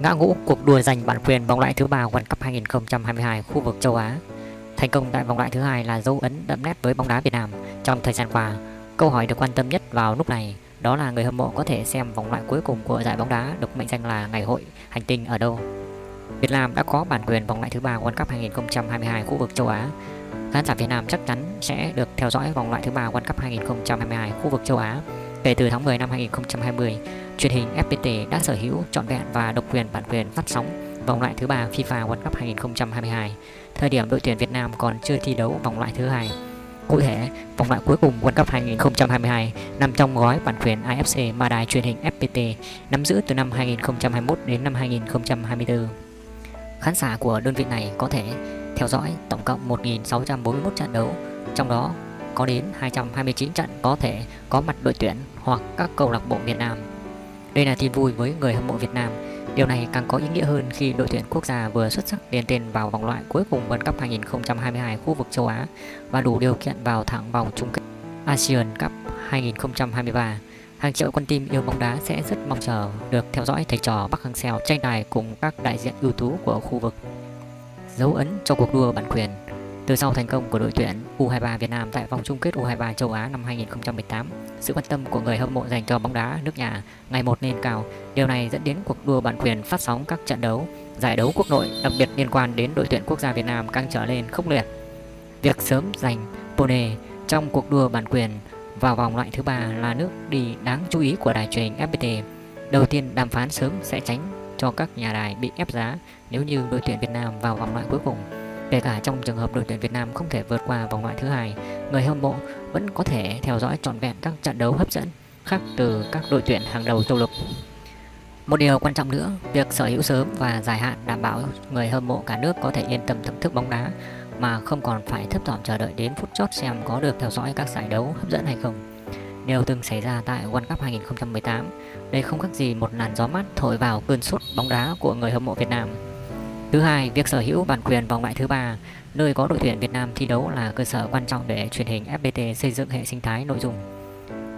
Ngã ngũ cuộc đua giành bản quyền vòng loại thứ ba World Cup 2022 khu vực châu Á. Thành công tại vòng loại thứ hai là dấu ấn đậm nét với bóng đá Việt Nam trong thời gian qua. Câu hỏi được quan tâm nhất vào lúc này, đó là người hâm mộ có thể xem vòng loại cuối cùng của giải bóng đá được mệnh danh là Ngày hội, hành tinh ở đâu. Việt Nam đã có bản quyền vòng loại thứ ba World Cup 2022 khu vực châu Á. Khán giả Việt Nam chắc chắn sẽ được theo dõi vòng loại thứ ba World Cup 2022 khu vực châu Á kể từ tháng 10 năm 2020 truyền hình FPT đã sở hữu trọn vẹn và độc quyền bản quyền phát sóng vòng loại thứ ba FIFA World Cup 2022, thời điểm đội tuyển Việt Nam còn chưa thi đấu vòng loại thứ hai. Cụ thể, vòng loại cuối cùng World Cup 2022 nằm trong gói bản quyền AFC mà đài truyền hình FPT nắm giữ từ năm 2021 đến năm 2024. Khán giả của đơn vị này có thể theo dõi tổng cộng 1.641 trận đấu, trong đó có đến 229 trận có thể có mặt đội tuyển hoặc các câu lạc bộ Việt Nam. Đây là tin vui với người hâm mộ Việt Nam. Điều này càng có ý nghĩa hơn khi đội tuyển quốc gia vừa xuất sắc điền tên vào vòng loại cuối cùng World Cup 2022 khu vực châu Á và đủ điều kiện vào thẳng vòng chung kết ASEAN Cup 2023. Hàng triệu con tim yêu bóng đá sẽ rất mong chờ được theo dõi thầy trò Bắc Hang Seo tranh tài cùng các đại diện ưu tú của khu vực. Dấu ấn cho cuộc đua bản quyền từ sau thành công của đội tuyển U23 Việt Nam tại vòng chung kết U23 châu Á năm 2018, sự quan tâm của người hâm mộ dành cho bóng đá nước nhà ngày một lên cao. Điều này dẫn đến cuộc đua bản quyền phát sóng các trận đấu, giải đấu quốc nội đặc biệt liên quan đến đội tuyển quốc gia Việt Nam càng trở lên khốc liệt. Việc sớm giành Pone trong cuộc đua bản quyền vào vòng loại thứ ba là nước đi đáng chú ý của đài truyền hình FPT. Đầu tiên đàm phán sớm sẽ tránh cho các nhà đài bị ép giá nếu như đội tuyển Việt Nam vào vòng loại cuối cùng. Kể cả trong trường hợp đội tuyển Việt Nam không thể vượt qua vòng loại thứ hai, người hâm mộ vẫn có thể theo dõi trọn vẹn các trận đấu hấp dẫn khác từ các đội tuyển hàng đầu châu lục. Một điều quan trọng nữa, việc sở hữu sớm và dài hạn đảm bảo người hâm mộ cả nước có thể yên tâm thưởng thức bóng đá mà không còn phải thấp thỏm chờ đợi đến phút chót xem có được theo dõi các giải đấu hấp dẫn hay không. Điều từng xảy ra tại World Cup 2018, đây không khác gì một làn gió mát thổi vào cơn sốt bóng đá của người hâm mộ Việt Nam. Thứ hai, việc sở hữu bản quyền vòng loại thứ ba nơi có đội tuyển Việt Nam thi đấu là cơ sở quan trọng để truyền hình FPT xây dựng hệ sinh thái nội dung.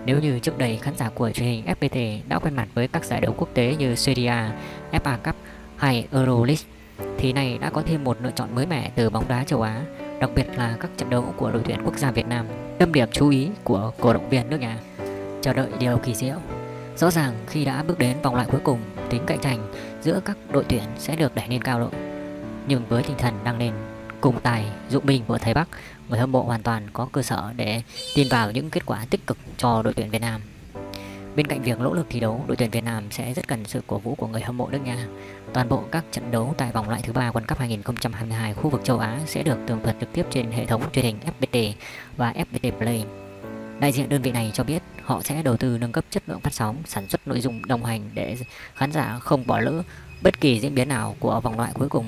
Nếu như trước đây khán giả của truyền hình FPT đã quen mặt với các giải đấu quốc tế như Serie A, FA Cup hay Euroleague thì nay đã có thêm một lựa chọn mới mẻ từ bóng đá châu Á, đặc biệt là các trận đấu của đội tuyển quốc gia Việt Nam, tâm điểm chú ý của cổ động viên nước nhà. Chờ đợi điều kỳ diệu. Rõ ràng khi đã bước đến vòng loại cuối cùng, tính cạnh tranh giữa các đội tuyển sẽ được đẩy lên cao độ. Nhưng với tinh thần đang lên cùng tài dụng binh của thầy Bắc, người hâm mộ hoàn toàn có cơ sở để tin vào những kết quả tích cực cho đội tuyển Việt Nam. Bên cạnh việc nỗ lực thi đấu, đội tuyển Việt Nam sẽ rất cần sự cổ vũ của người hâm mộ nước nhà. Toàn bộ các trận đấu tại vòng loại thứ ba World Cup 2022 khu vực châu Á sẽ được tường thuật trực tiếp trên hệ thống truyền hình FPT và FPT Play. Đại diện đơn vị này cho biết họ sẽ đầu tư nâng cấp chất lượng phát sóng, sản xuất nội dung đồng hành để khán giả không bỏ lỡ bất kỳ diễn biến nào của vòng loại cuối cùng.